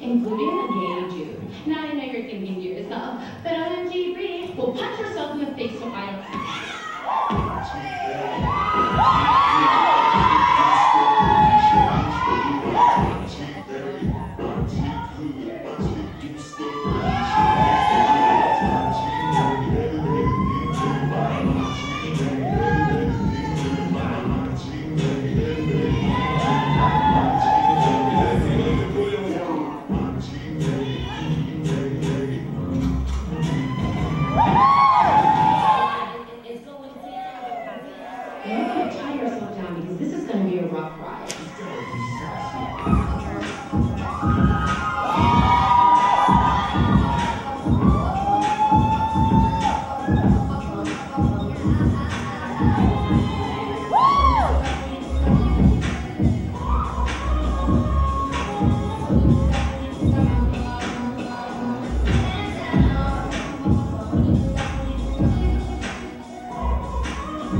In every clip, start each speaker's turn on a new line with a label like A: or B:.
A: including the gay Jew. Now I know you're thinking to yourself, but OMG Bree will punch yourself in the face so my not crying.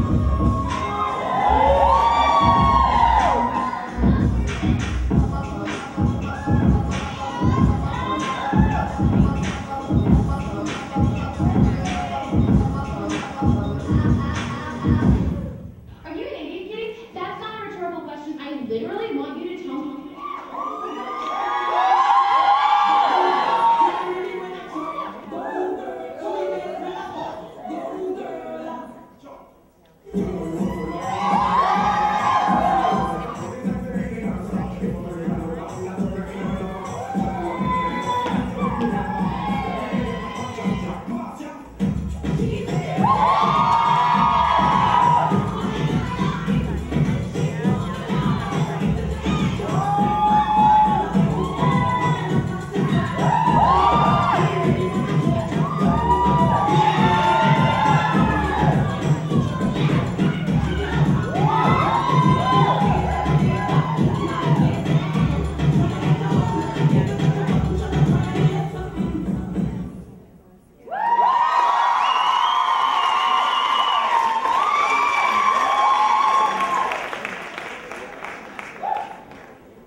A: Thank you. Are you an idiot, kidding? That's not a rhetorical question. I literally want you to tell me.